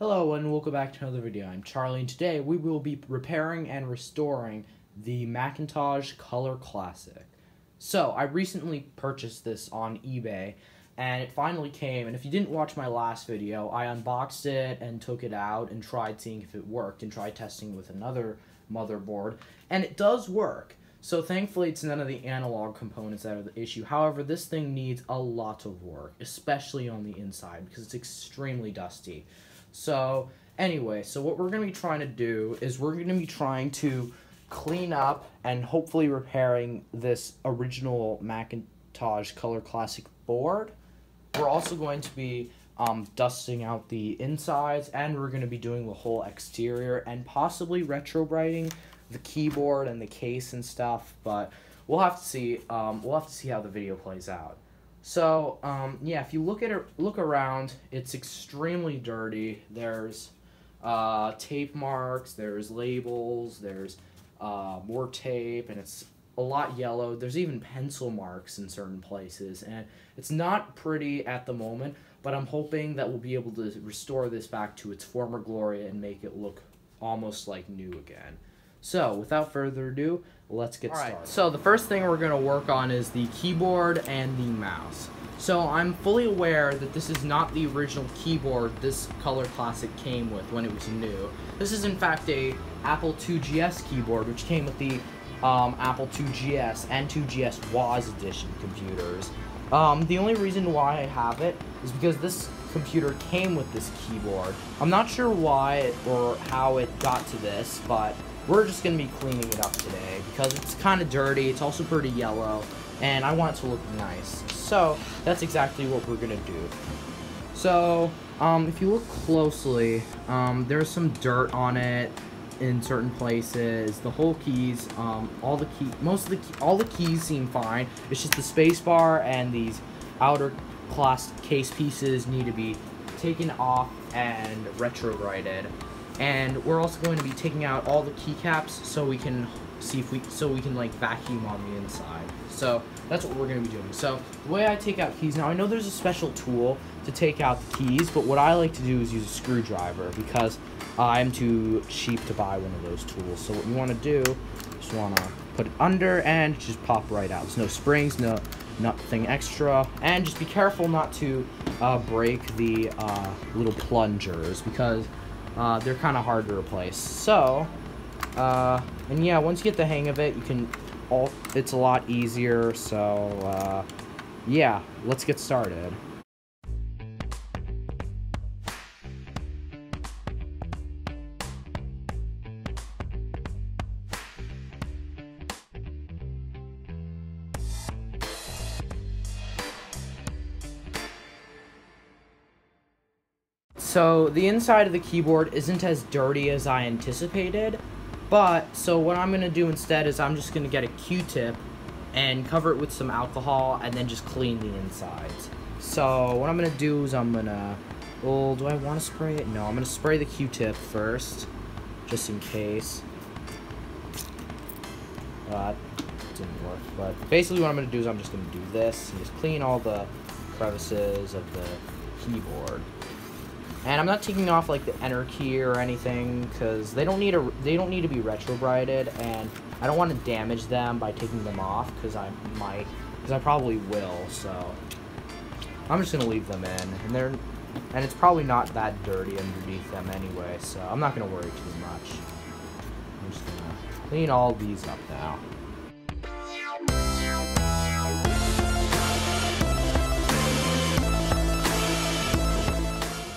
Hello and welcome back to another video. I'm Charlie and today we will be repairing and restoring the Macintosh Color Classic. So I recently purchased this on eBay and it finally came and if you didn't watch my last video I unboxed it and took it out and tried seeing if it worked and tried testing with another motherboard and it does work. So thankfully it's none of the analog components that are the issue. However, this thing needs a lot of work, especially on the inside because it's extremely dusty. So, anyway, so what we're going to be trying to do is we're going to be trying to clean up and hopefully repairing this original Macintosh Color Classic board. We're also going to be um, dusting out the insides and we're going to be doing the whole exterior and possibly retrobrighting the keyboard and the case and stuff, but we'll have to see. Um, we'll have to see how the video plays out. So, um, yeah, if you look at it, look around, it's extremely dirty. There's uh, tape marks, there's labels, there's uh, more tape, and it's a lot yellow. There's even pencil marks in certain places, and it's not pretty at the moment, but I'm hoping that we'll be able to restore this back to its former glory and make it look almost like new again. So, without further ado, let's get started. So, the first thing we're going to work on is the keyboard and the mouse. So, I'm fully aware that this is not the original keyboard this Color Classic came with when it was new. This is, in fact, a Apple IIgs keyboard, which came with the um, Apple IIgs and IIgs Woz edition computers. Um, the only reason why I have it is because this computer came with this keyboard. I'm not sure why or how it got to this, but we're just going to be cleaning it up today because it's kind of dirty. It's also pretty yellow, and I want it to look nice. So that's exactly what we're going to do. So um, if you look closely, um, there's some dirt on it in certain places. The whole keys, um, all the key, most of the key, all the keys seem fine. It's just the spacebar and these outer class case pieces need to be taken off and retrobrighted and we're also going to be taking out all the keycaps so we can see if we so we can like vacuum on the inside. So that's what we're going to be doing. So the way I take out keys now I know there's a special tool to take out the keys but what I like to do is use a screwdriver because I'm too cheap to buy one of those tools. So what you want to do you want to put it under and just pop right out. There's no springs no nothing extra. And just be careful not to uh, break the uh, little plungers because uh, they're kind of hard to replace. So, uh, and yeah, once you get the hang of it, you can, all, it's a lot easier. So, uh, yeah, let's get started. So the inside of the keyboard isn't as dirty as I anticipated, but so what I'm gonna do instead is I'm just gonna get a Q-tip and cover it with some alcohol and then just clean the insides. So what I'm gonna do is I'm gonna, well, do I want to spray it? No, I'm gonna spray the Q-tip first, just in case. That didn't work, but basically what I'm gonna do is I'm just gonna do this and just clean all the crevices of the keyboard. And I'm not taking off like the enter key or anything because they don't need a they don't need to be retrobrighted and I don't want to damage them by taking them off because I might because I probably will so. I'm just gonna leave them in and they're and it's probably not that dirty underneath them anyway so I'm not gonna worry too much. I'm just gonna clean all these up now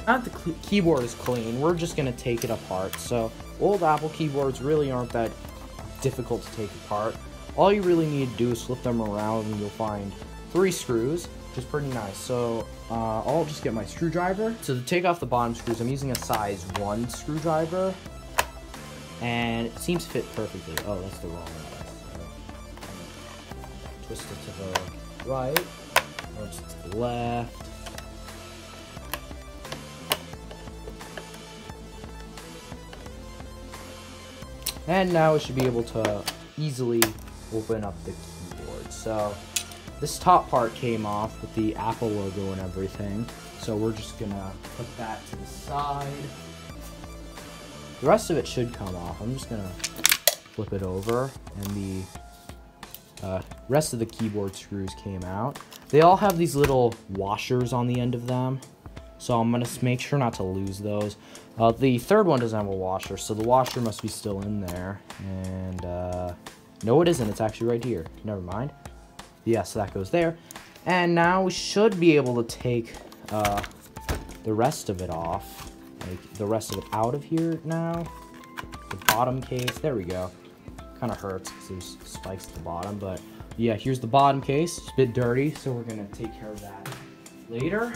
That the keyboard is clean, we're just going to take it apart. So old Apple keyboards really aren't that difficult to take apart. All you really need to do is flip them around and you'll find three screws, which is pretty nice. So uh, I'll just get my screwdriver. So to take off the bottom screws, I'm using a size 1 screwdriver. And it seems to fit perfectly. Oh, that's the wrong. So, twist it to the right, or to the left. And now it should be able to easily open up the keyboard. So this top part came off with the Apple logo and everything. So we're just gonna put that to the side. the rest of it should come off. I'm just gonna flip it over and the uh, rest of the keyboard screws came out. They all have these little washers on the end of them. So I'm gonna make sure not to lose those. Uh, the third one doesn't have a washer, so the washer must be still in there. And uh, no, it isn't. It's actually right here. Never mind. Yeah, so that goes there. And now we should be able to take uh, the rest of it off. Like the rest of it out of here now. The bottom case. There we go. Kind of hurts because there's spikes at the bottom. But yeah, here's the bottom case. It's a bit dirty, so we're going to take care of that later.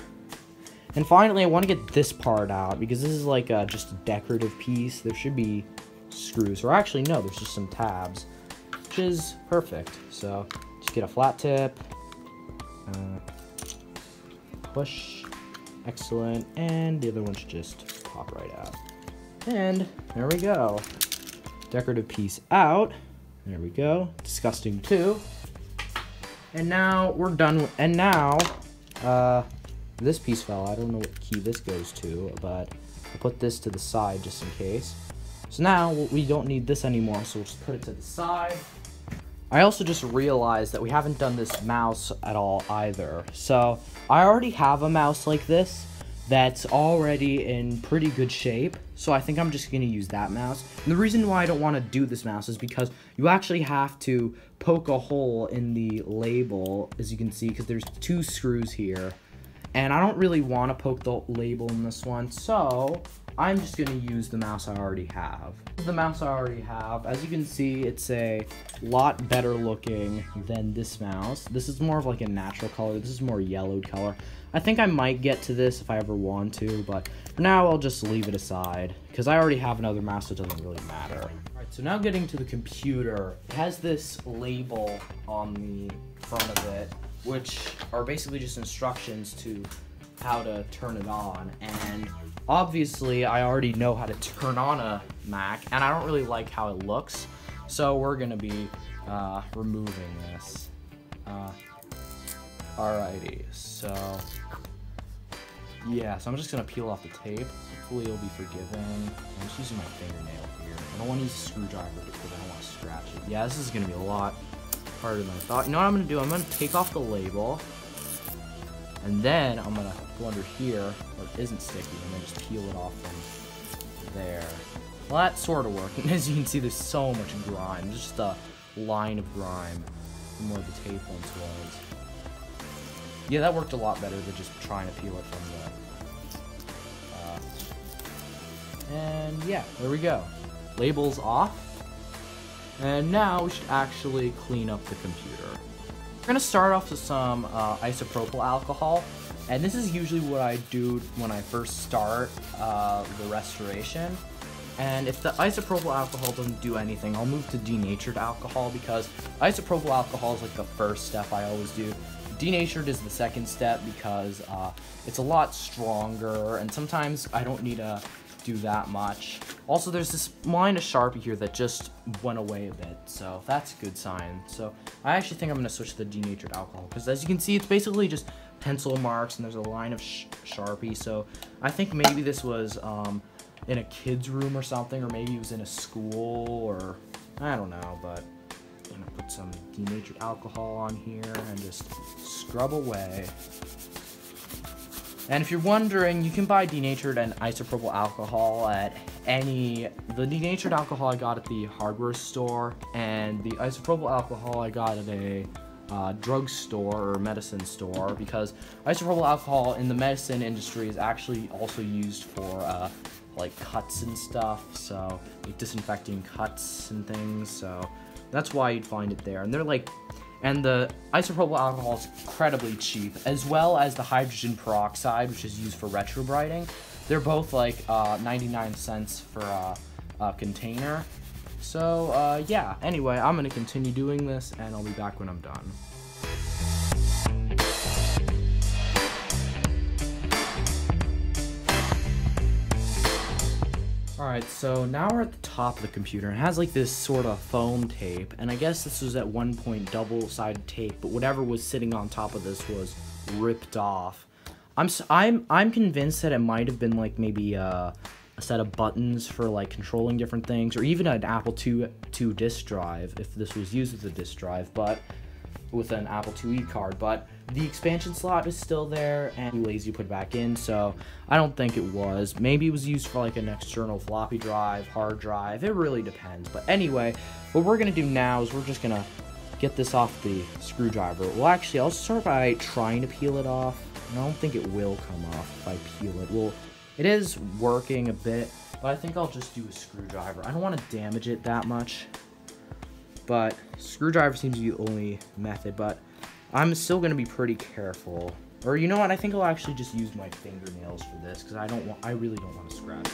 And finally, I want to get this part out because this is like a, just a decorative piece. There should be screws, or actually no, there's just some tabs, which is perfect. So just get a flat tip, uh, push, excellent, and the other one should just pop right out. And there we go. Decorative piece out. There we go. Disgusting too. And now we're done. and now, uh, this piece fell. I don't know what key this goes to, but I'll put this to the side just in case. So now we don't need this anymore, so we'll just put it to the side. I also just realized that we haven't done this mouse at all either. So I already have a mouse like this that's already in pretty good shape. So I think I'm just to use that mouse. And the reason why I don't want to do this mouse is because you actually have to poke a hole in the label, as you can see, because there's two screws here. And I don't really want to poke the label in this one, so I'm just going to use the mouse I already have. The mouse I already have, as you can see, it's a lot better looking than this mouse. This is more of like a natural color. This is more yellowed color. I think I might get to this if I ever want to, but for now I'll just leave it aside because I already have another mouse, so it doesn't really matter. Alright, so now getting to the computer, it has this label on the front of it which are basically just instructions to how to turn it on. And obviously, I already know how to turn on a Mac, and I don't really like how it looks. So we're gonna be uh, removing this. Uh, alrighty, so yeah, so I'm just gonna peel off the tape. Hopefully, it'll be forgiven. I'm just using my fingernail here. I don't want to use a screwdriver because I don't want to scratch it. Yeah, this is gonna be a lot harder than I thought. You know what I'm to do? I'm to take off the label. And then I'm to go under here where it isn't sticky and then just peel it off from there. Well, that's sort of working. As you can see, there's so much grime. There's just a line of grime from where the tape once was. Yeah, that worked a lot better than just trying to peel it from the... Uh, and yeah, there we go. Labels off. And now we should actually clean up the computer. We're to start off with some uh, isopropyl alcohol. And this is usually what I do when I first start uh, the restoration. And if the isopropyl alcohol doesn't do anything, I'll move to denatured alcohol because isopropyl alcohol is like the first step I always do. Denatured is the second step because uh, it's a lot stronger and sometimes I don't need a do that much. Also, there's this line of Sharpie here that just went away a bit, so that's a good sign. So I actually think I'm to switch to the denatured alcohol, because as you can see, it's basically just pencil marks, and there's a line of sh Sharpie, so I think maybe this was um, in a kid's room or something, or maybe it was in a school, or I don't know, but I'm to put some denatured alcohol on here and just scrub away. And if you're wondering, you can buy denatured and isopropyl alcohol at any... The denatured alcohol I got at the hardware store, and the isopropyl alcohol I got at a uh, drugstore or medicine store, because isopropyl alcohol in the medicine industry is actually also used for uh, like cuts and stuff, so like disinfecting cuts and things, so that's why you'd find it there. And they're like and the isopropyl alcohol is incredibly cheap, as well as the hydrogen peroxide, which is used for retrobrighting. They're both like uh, 99 cents for a, a container. So uh, yeah, anyway, I'm to continue doing this, and I'll be back when I'm done. Alright, so now we're at the top of the computer. It has like this sort of foam tape, and I guess this was at one point double-sided tape, but whatever was sitting on top of this was ripped off. I'm I'm I'm convinced that it might have been like maybe a a set of buttons for like controlling different things, or even an Apple II, II disk drive if this was used as a disk drive, but with an Apple IIe card. But the expansion slot is still there, and lazy to put back in, so I don't think it was. Maybe it was used for like an external floppy drive, hard drive. It really depends. But anyway, what we're gonna do now is we're just gonna get this off the screwdriver. Well, actually, I'll start by trying to peel it off. and I don't think it will come off if I peel it. Well, it is working a bit, but I think I'll just do a screwdriver. I don't want to damage it that much, but screwdriver seems to be the only method, but I'm still going to be pretty careful. Or you know what, I think I'll actually just use my fingernails for this, because I don't want, I really don't want to scratch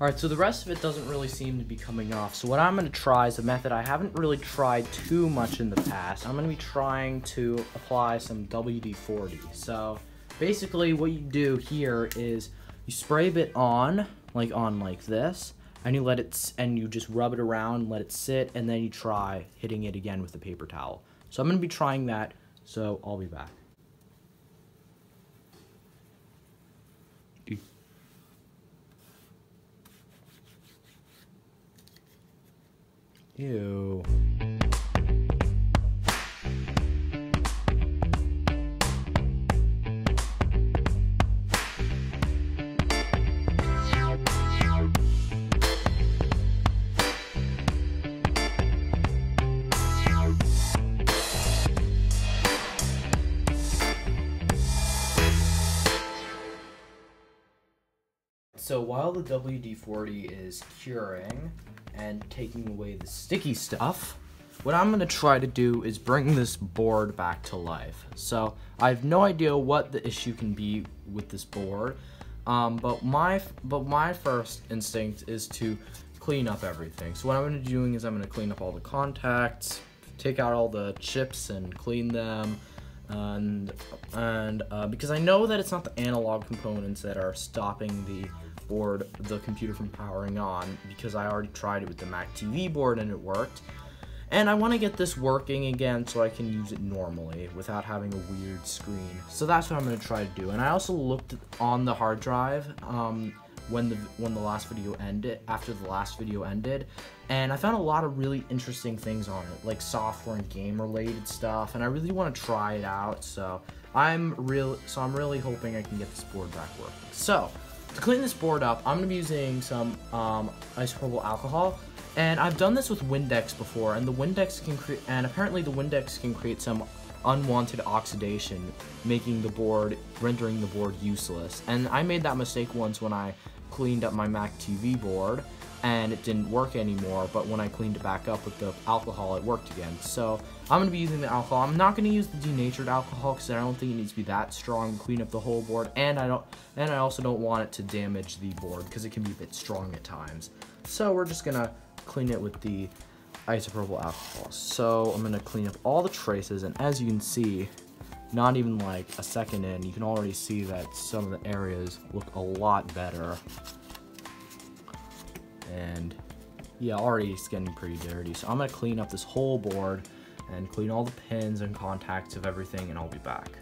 Alright, so the rest of it doesn't really seem to be coming off. So what I'm going to try is a method I haven't really tried too much in the past. I'm going to be trying to apply some WD-40. So basically what you do here is you spray a bit on, like on like this, and you let it, and you just rub it around, let it sit, and then you try hitting it again with a paper towel. So I'm going to be trying that, so I'll be back. Ew. While the WD-40 is curing, and taking away the sticky stuff, what I'm going to try to do is bring this board back to life. So I have no idea what the issue can be with this board, um, but my but my first instinct is to clean up everything. So what I'm going to be doing is I'm going to clean up all the contacts, take out all the chips and clean them, and and uh, because I know that it's not the analog components that are stopping the board the computer from powering on because I already tried it with the Mac TV board and it worked. And I want to get this working again so I can use it normally without having a weird screen. So that's what I'm going to try to do. And I also looked on the hard drive um, when the when the last video ended, after the last video ended, and I found a lot of really interesting things on it, like software and game related stuff, and I really want to try it out. So I'm real, so I'm really hoping I can get this board back working. So to clean this board up, I'm going to be using some um, isopropyl alcohol. And I've done this with Windex before, and the Windex can create, and apparently the Windex can create some unwanted oxidation, making the board, rendering the board useless. And I made that mistake once when I cleaned up my Mac TV board, and it didn't work anymore, but when I cleaned it back up with the alcohol, it worked again. So I'm going to be using the alcohol. I'm not going to use the denatured alcohol because I don't think it needs to be that strong to clean up the whole board, and I don't, and I also don't want it to damage the board because it can be a bit strong at times. So we're just going to clean it with the isopropyl alcohol. So I'm going to clean up all the traces, and as you can see, not even like a second in, you can already see that some of the areas look a lot better and yeah, already it's getting pretty dirty. So I'm gonna clean up this whole board and clean all the pins and contacts of everything and I'll be back.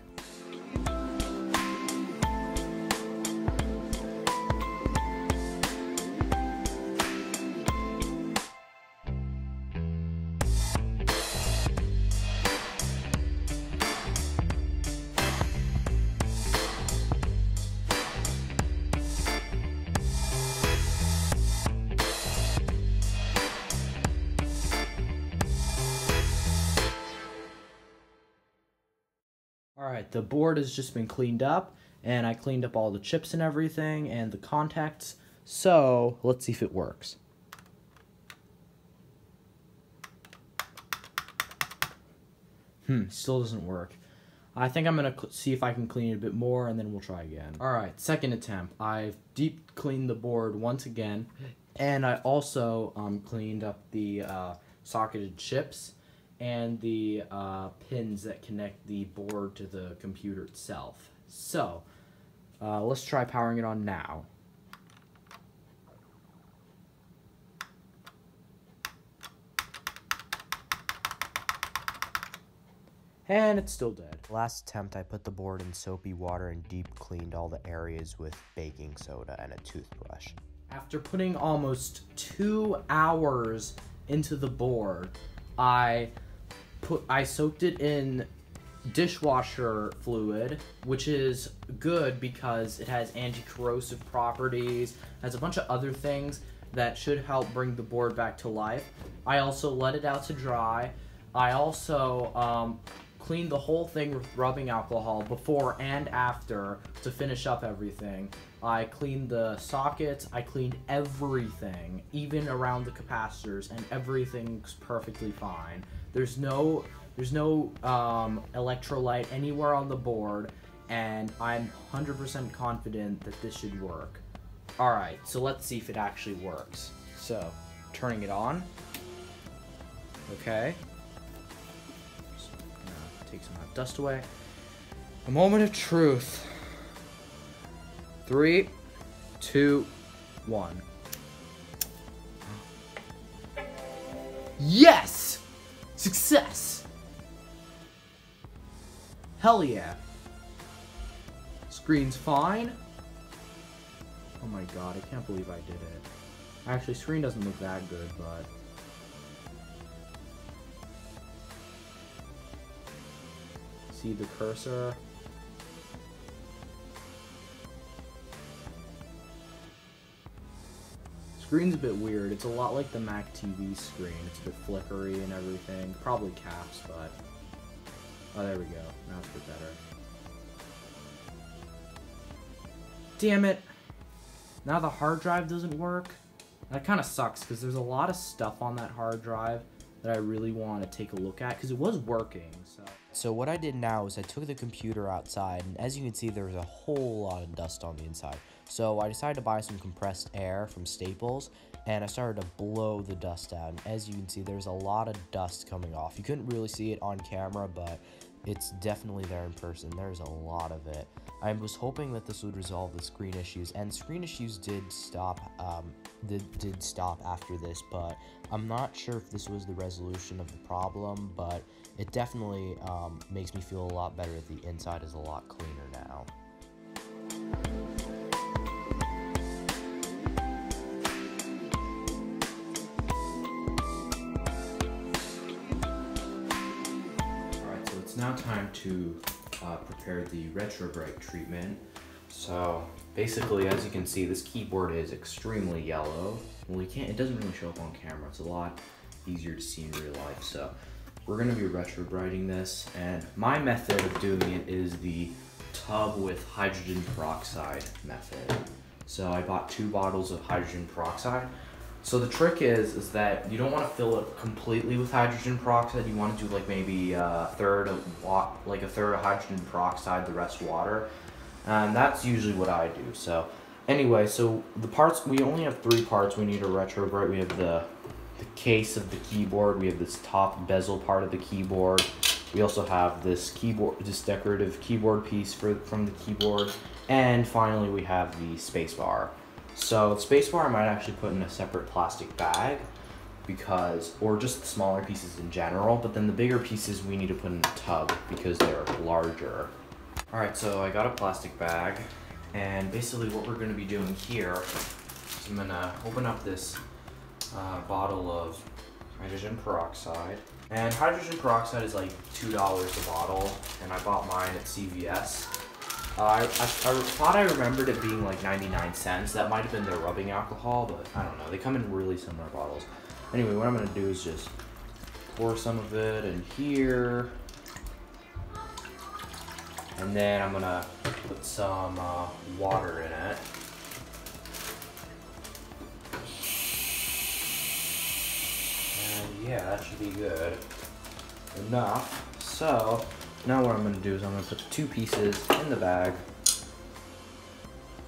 The board has just been cleaned up, and I cleaned up all the chips and everything, and the contacts, so let's see if it works. Hmm, still doesn't work. I think I'm to see if I can clean it a bit more, and then we'll try again. Alright, second attempt. I've deep cleaned the board once again, and I also um, cleaned up the uh, socketed chips and the uh, pins that connect the board to the computer itself. So, uh, let's try powering it on now. And it's still dead. Last attempt, I put the board in soapy water and deep cleaned all the areas with baking soda and a toothbrush. After putting almost two hours into the board, I put I soaked it in dishwasher fluid, which is good because it has anti-corrosive properties, has a bunch of other things that should help bring the board back to life. I also let it out to dry. I also um, cleaned the whole thing with rubbing alcohol before and after to finish up everything. I cleaned the sockets, I cleaned everything, even around the capacitors, and everything's perfectly fine. There's no there's no um, electrolyte anywhere on the board, and I'm 100% confident that this should work. Alright, so let's see if it actually works. So, turning it on. Okay. Just take some of that dust away. A moment of truth. Three, two, one. Yes! Success! Hell yeah. Screen's fine. Oh my god, I can't believe I did it. Actually, screen doesn't look that good, but... See the cursor? Screen's a bit weird. It's a lot like the Mac TV screen. It's a bit flickery and everything. Probably caps, but... Oh, there we go. Now it's a bit better. Damn it! Now the hard drive doesn't work. That kind of sucks, because there's a lot of stuff on that hard drive that I really want to take a look at, because it was working, so... So what I did now is I took the computer outside, and as you can see, there was a whole lot of dust on the inside. So I decided to buy some compressed air from Staples, and I started to blow the dust out. And as you can see, there's a lot of dust coming off. You couldn't really see it on camera, but it's definitely there in person. There's a lot of it. I was hoping that this would resolve the screen issues, and screen issues did stop. Um, did, did stop after this, but I'm not sure if this was the resolution of the problem. But it definitely um, makes me feel a lot better. The inside is a lot cleaner now. Now time to uh, prepare the RetroBrite treatment. So basically, as you can see, this keyboard is extremely yellow. Well, you can't, it doesn't really show up on camera. It's a lot easier to see in real life. So we're gonna be retrobriting this, and my method of doing it is the tub with hydrogen peroxide method. So I bought two bottles of hydrogen peroxide. So the trick is, is that you don't want to fill it completely with hydrogen peroxide. You want to do like maybe a third of wa- like a third of hydrogen peroxide, the rest water, and that's usually what I do. So anyway, so the parts we only have three parts. We need a retrobrite. We have the the case of the keyboard. We have this top bezel part of the keyboard. We also have this keyboard, this decorative keyboard piece for from the keyboard, and finally we have the spacebar. So the spacebar I might actually put in a separate plastic bag because, or just the smaller pieces in general, but then the bigger pieces we need to put in a tub because they're larger. All right, so I got a plastic bag and basically what we're gonna be doing here is I'm gonna open up this uh, bottle of hydrogen peroxide. And hydrogen peroxide is like $2 a bottle, and I bought mine at CVS. Uh, I, I, I thought I remembered it being like 99 cents. That might have been their rubbing alcohol, but I don't know. They come in really similar bottles. Anyway, what I'm going to do is just pour some of it in here. And then I'm going to put some uh, water in it. And yeah, that should be good enough. So now what I'm gonna do is I'm gonna put the two pieces in the bag.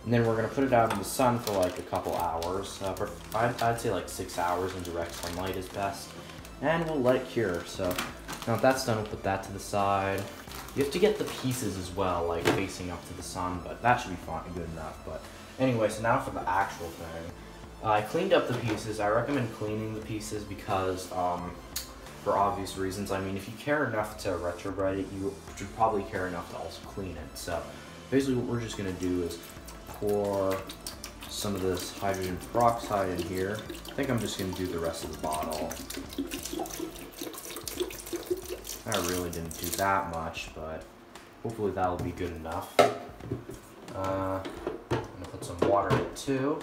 And then we're gonna put it out in the sun for like a couple hours. Uh, I'd, I'd say like six hours in direct sunlight is best. And we'll let it cure. So now that's done, we'll put that to the side. You have to get the pieces as well, like facing up to the sun, but that should be fine, good enough. But anyway, so now for the actual thing. I cleaned up the pieces. I recommend cleaning the pieces because um, for obvious reasons. I mean, if you care enough to retrobrite it, you should probably care enough to also clean it. So basically what we're just gonna do is pour some of this hydrogen peroxide in here. I think I'm just gonna do the rest of the bottle. I really didn't do that much, but hopefully that'll be good enough. Uh, I'm gonna put some water in too.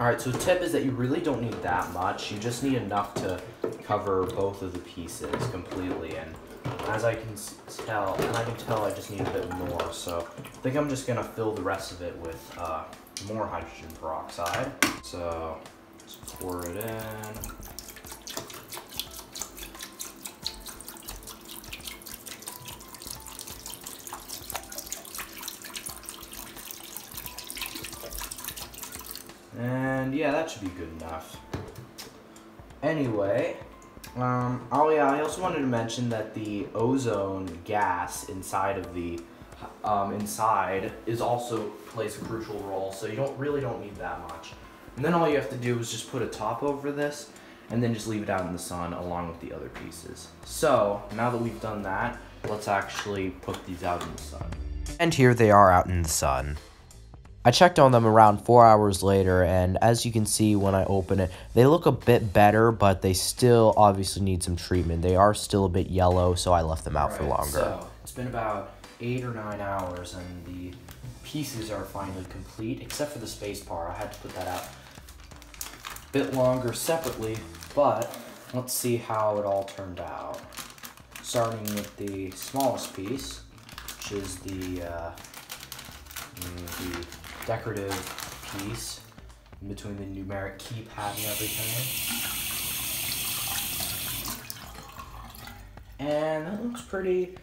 Alright, so tip is that you really don't need that much. You just need enough to cover both of the pieces completely. And as I can tell, and I can tell I just need a bit more. So I think I'm just gonna fill the rest of it with uh, more hydrogen peroxide. So just pour it in. And yeah, that should be good enough. Anyway, um, oh yeah, I also wanted to mention that the ozone gas inside of the um, inside is also plays a crucial role. So you don't really don't need that much. And then all you have to do is just put a top over this and then just leave it out in the sun along with the other pieces. So now that we've done that, let's actually put these out in the sun. And here they are out in the sun. I checked on them around four hours later, and as you can see when I open it, they look a bit better, but they still obviously need some treatment. They are still a bit yellow, so I left them out right, for longer. So, it's been about eight or nine hours, and the pieces are finally complete, except for the space bar. I had to put that out a bit longer separately, but let's see how it all turned out. Starting with the smallest piece, which is the, uh, the decorative piece in between the numeric keypad and everything. And that looks pretty,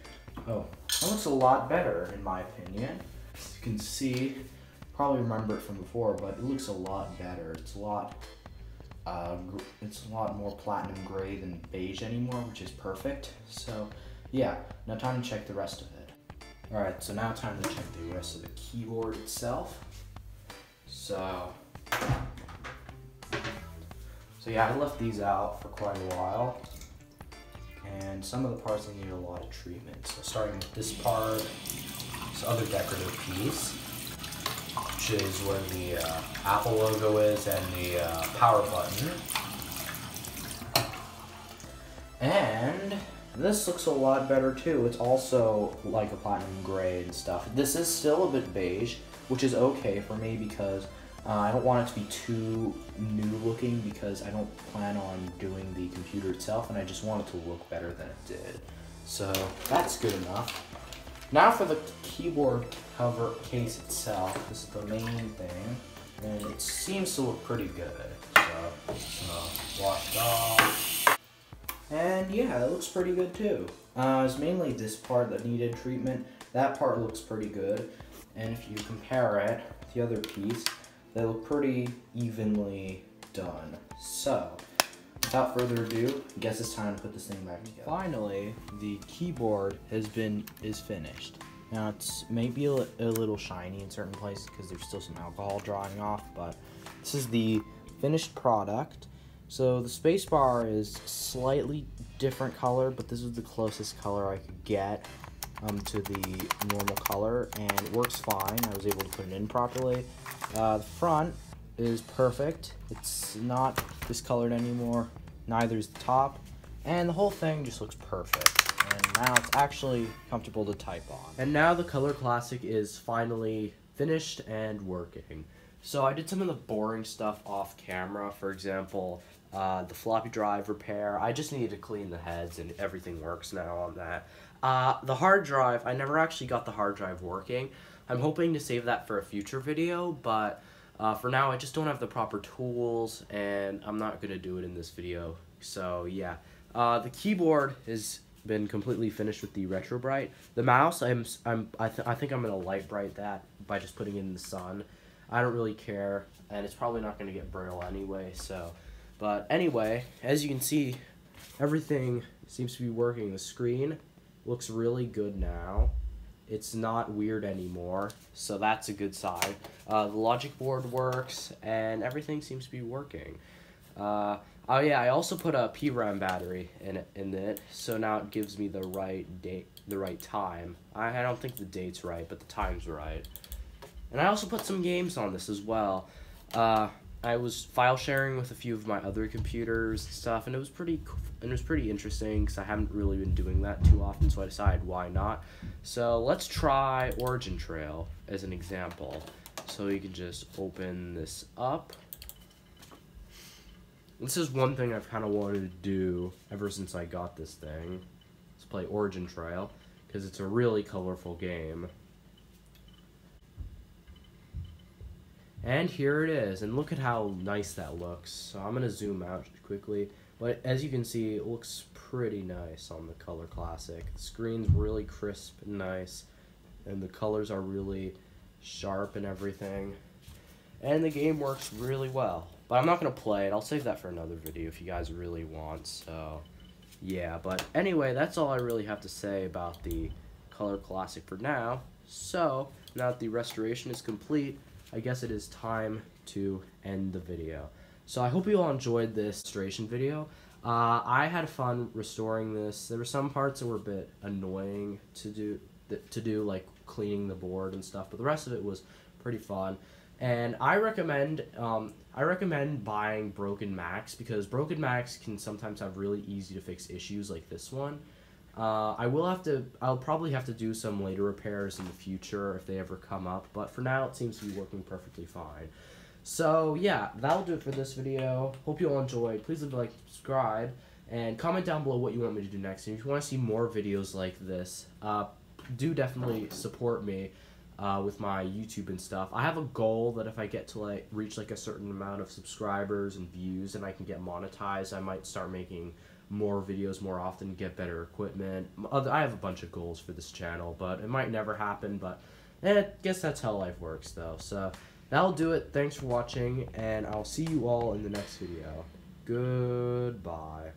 oh, that looks a lot better in my opinion. As you can see, probably remember it from before, but it looks a lot better. It's a lot, uh, it's a lot more platinum gray than beige anymore, which is perfect. So yeah, now time to check the rest of it. All right, so now time to check the rest of the keyboard itself. So, so yeah, I left these out for quite a while. And some of the parts need a lot of treatment. So starting with this part, this other decorative piece, which is where the uh, Apple logo is and the uh, power button. This looks a lot better too. It's also like a platinum gray and stuff. This is still a bit beige, which is okay for me because uh, I don't want it to be too new looking because I don't plan on doing the computer itself and I just want it to look better than it did. So that's good enough. Now for the keyboard cover case itself. This is the main thing. And it seems to look pretty good. So, uh, washed off. And yeah, it looks pretty good too. Uh, it's mainly this part that needed treatment. That part looks pretty good. And if you compare it the other piece, they look pretty evenly done. So, without further ado, I guess it's time to put this thing back together. Finally, the keyboard has been is finished. Now it's maybe a, a little shiny in certain places because there's still some alcohol drying off, but this is the finished product. So the spacebar is slightly different color, but this is the closest color I could get um, to the normal color, and it works fine. I was able to put it in properly. Uh, the front is perfect. It's not discolored anymore. Neither is the top. And the whole thing just looks perfect. And now it's actually comfortable to type on. And now the Color Classic is finally finished and working. So I did some of the boring stuff off camera. For example, uh, the floppy drive repair. I just needed to clean the heads and everything works now on that. Uh, the hard drive, I never actually got the hard drive working. I'm hoping to save that for a future video, but uh, for now I just don't have the proper tools and I'm not going to do it in this video. So yeah, uh, the keyboard has been completely finished with the RetroBrite. The mouse, I'm, I'm, I, th I think I'm going to light bright that by just putting it in the sun. I don't really care, and it's probably not going to get brittle anyway, so... But anyway, as you can see, everything seems to be working. The screen looks really good now. It's not weird anymore, so that's a good sign. Uh, the logic board works, and everything seems to be working. Uh, Oh yeah, I also put a PRAM battery in it, in it, so now it gives me the right date, the right time. I, I don't think the date's right, but the time's right. And I also put some games on this as well. Uh, I was file sharing with a few of my other computers and stuff, and it was pretty, cool, and it was pretty interesting because I haven't really been doing that too often, so I decided why not. So let's try Oregon Trail as an example. So you can just open this up. This is one thing I've kind of wanted to do ever since I got this thing. Let's play Oregon Trail, because it's a really colorful game. And here it is, and look at how nice that looks. So I'm going to zoom out quickly, but as you can see, it looks pretty nice on the Color Classic. The screen's really crisp and nice, and the colors are really sharp and everything. And the game works really well. But I'm not going to play it. I'll save that for another video if you guys really want. So, yeah. But anyway, that's all I really have to say about the Color Classic for now. So, now that the restoration is complete, I guess it is time to end the video. So I hope you all enjoyed this restoration video. Uh, I had fun restoring this. There were some parts that were a bit annoying to do, to do like cleaning the board and stuff, but the rest of it was pretty fun. And I recommend um, I recommend buying Broken Macs because Broken Macs can sometimes have really easy to fix issues like this one. Uh, I will have to, I'll probably have to do some later repairs in the future if they ever come up, but for now it seems to be working perfectly fine. So yeah, that'll do it for this video. Hope you all enjoyed. Please leave a like, subscribe, and comment down below what you want me to do next. And if you want to see more videos like this, uh, do definitely support me uh, with my YouTube and stuff. I have a goal that if I get to like reach like a certain amount of subscribers and views and I can get monetized, I might start making more videos more often, get better equipment. I have a bunch of goals for this channel, but it might never happen, but eh, I guess that's how life works though. So that'll do it. Thanks for watching, and I'll see you all in the next video. Goodbye.